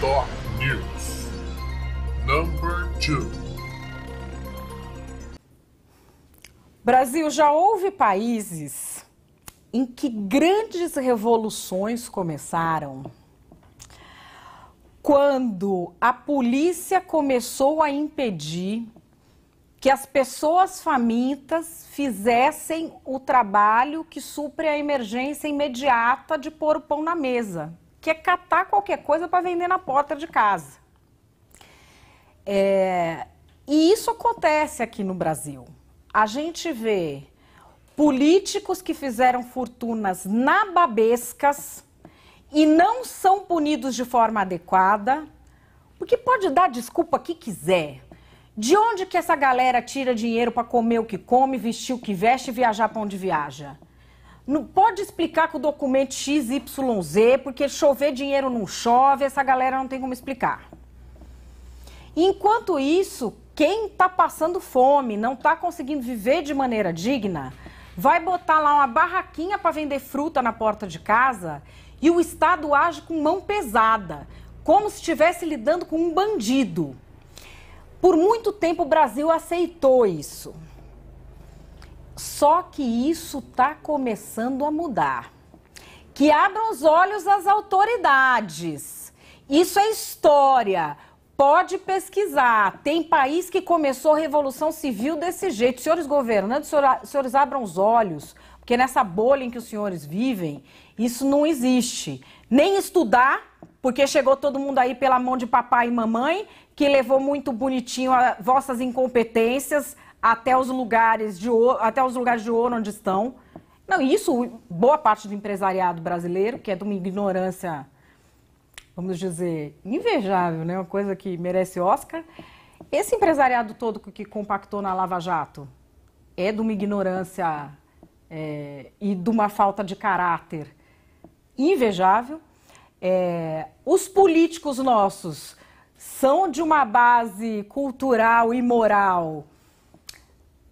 Top News. Number 2. Brasil, já houve países em que grandes revoluções começaram quando a polícia começou a impedir que as pessoas famintas fizessem o trabalho que supre a emergência imediata de pôr o pão na mesa, que é catar qualquer coisa para vender na porta de casa. É, e isso acontece aqui no Brasil. A gente vê políticos que fizeram fortunas nababescas e não são punidos de forma adequada, porque pode dar desculpa que quiser. De onde que essa galera tira dinheiro para comer o que come, vestir o que veste e viajar para onde viaja? Não pode explicar com o documento XYZ, porque chover dinheiro não chove, essa galera não tem como explicar. Enquanto isso, quem está passando fome, não está conseguindo viver de maneira digna, vai botar lá uma barraquinha para vender fruta na porta de casa e o Estado age com mão pesada, como se estivesse lidando com um bandido. Por muito tempo o Brasil aceitou isso. Só que isso está começando a mudar. Que abram os olhos as autoridades. Isso é história. Pode pesquisar. Tem país que começou a revolução civil desse jeito. Senhores governantes, senhores abram os olhos, porque nessa bolha em que os senhores vivem, isso não existe. Nem estudar, porque chegou todo mundo aí pela mão de papai e mamãe, que levou muito bonitinho a vossas incompetências até os lugares de ouro, até os lugares de ouro onde estão. Não, isso boa parte do empresariado brasileiro, que é de uma ignorância, vamos dizer, invejável, né? Uma coisa que merece Oscar. Esse empresariado todo que compactou na Lava Jato é de uma ignorância é, e de uma falta de caráter invejável. É, os políticos nossos são de uma base cultural e moral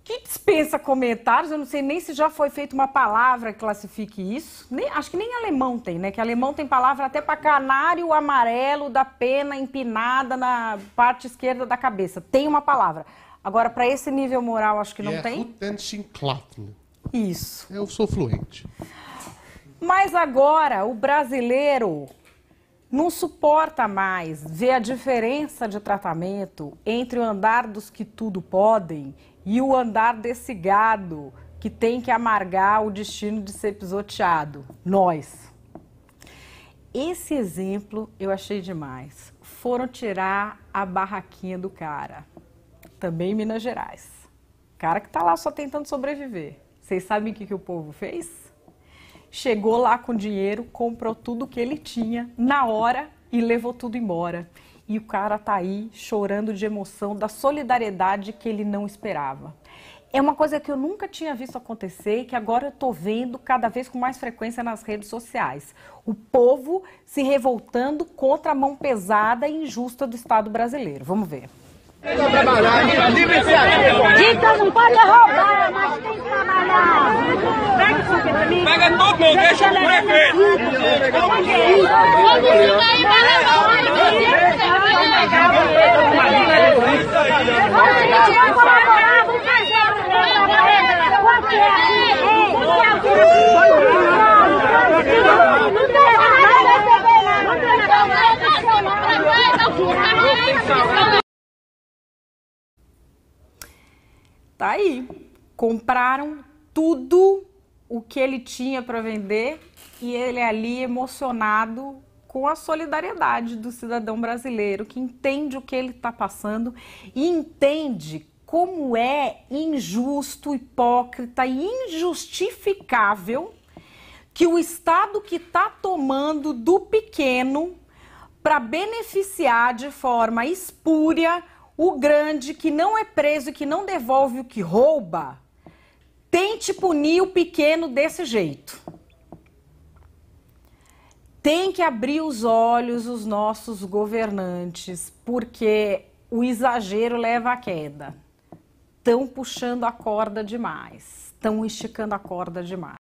que dispensa comentários. Eu não sei nem se já foi feita uma palavra que classifique isso. Nem, acho que nem alemão tem, né? Que alemão tem palavra até para canário amarelo da pena empinada na parte esquerda da cabeça. Tem uma palavra. Agora, para esse nível moral, acho que não é tem. Isso. Eu sou fluente. Mas agora, o brasileiro não suporta mais ver a diferença de tratamento entre o andar dos que tudo podem e o andar desse gado que tem que amargar o destino de ser pisoteado. Nós. Esse exemplo eu achei demais. Foram tirar a barraquinha do cara, também em Minas Gerais. Cara que tá lá só tentando sobreviver. Vocês sabem o que, que o povo fez? Chegou lá com dinheiro, comprou tudo que ele tinha na hora e levou tudo embora. E o cara tá aí chorando de emoção da solidariedade que ele não esperava. É uma coisa que eu nunca tinha visto acontecer e que agora eu estou vendo cada vez com mais frequência nas redes sociais. O povo se revoltando contra a mão pesada e injusta do Estado brasileiro. Vamos ver. Dita não pode roubar, mas tem que trabalhar. Pega aqui pra mim. Pega mundo, deixa o prefeito. Não Tá aí. Compraram tudo o que ele tinha para vender e ele ali emocionado com a solidariedade do cidadão brasileiro que entende o que ele está passando e entende como é injusto, hipócrita e injustificável que o Estado que está tomando do pequeno para beneficiar de forma espúria o grande que não é preso e que não devolve o que rouba, tente punir o pequeno desse jeito. Tem que abrir os olhos os nossos governantes, porque o exagero leva à queda. Estão puxando a corda demais, estão esticando a corda demais.